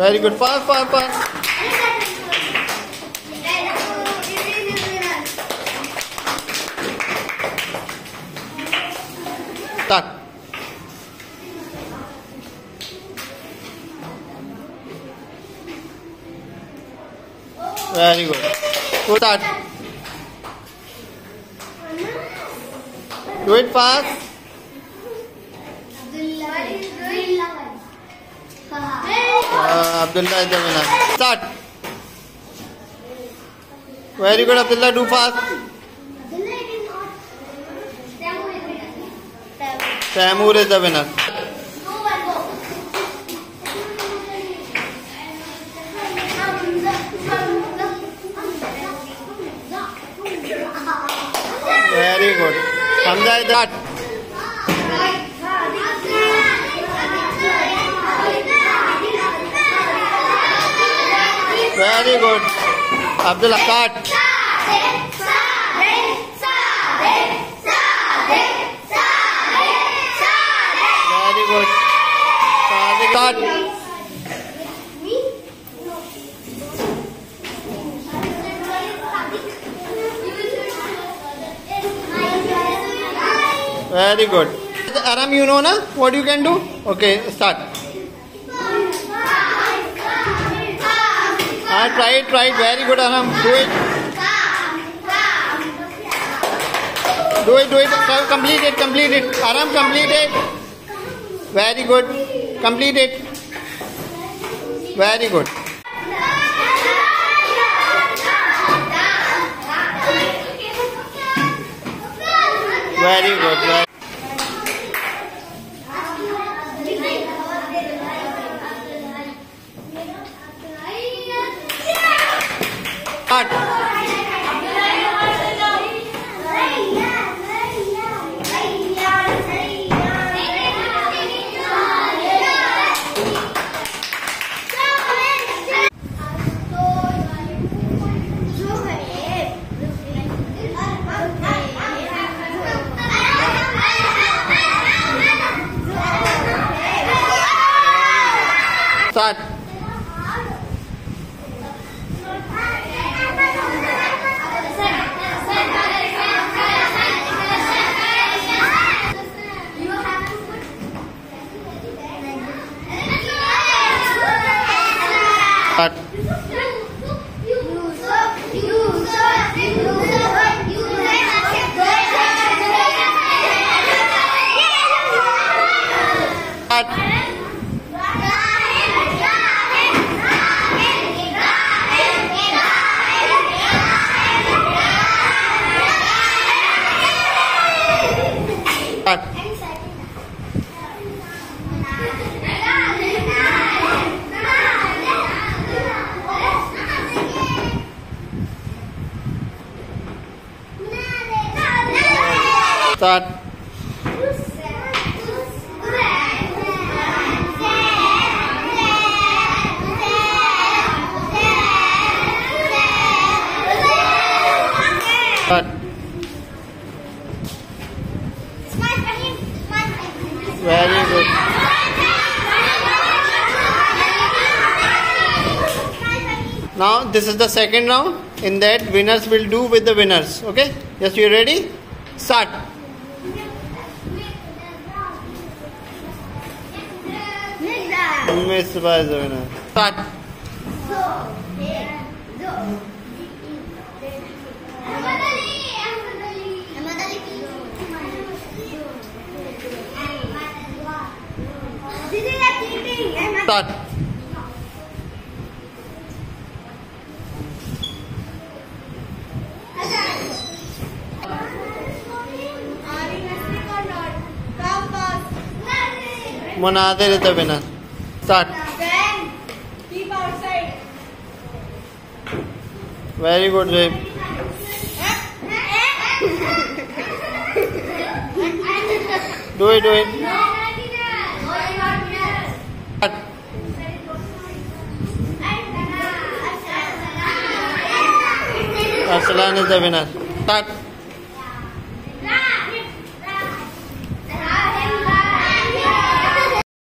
Very good. Fast, fast, fast. Start. Very good. Go start. Do it fast. Abdullah Jamina start very good Abdullah do fast Taimur is dinner very good समझाए that Very good. Abdullah cut. Very good. Sadik. Very good. Aram, you know na what you can do? Okay, start. Ah, try it, try it. Very good, Aram. Do it. Do it, do it. Complete it, complete it. Aram, complete it. Very good. Complete it. Very good. Very good. Very Start. Start. Start. Very good. Now this is the second round. In that winners will do with the winners. Okay? Yes, you ready? Start. Umyć sobie zrobione. Tak. Start. Monadere también. Is the winner. Start. Keep outside. Very good, Zaib. Do it, do it. Start. Arsalan is the winner. Start.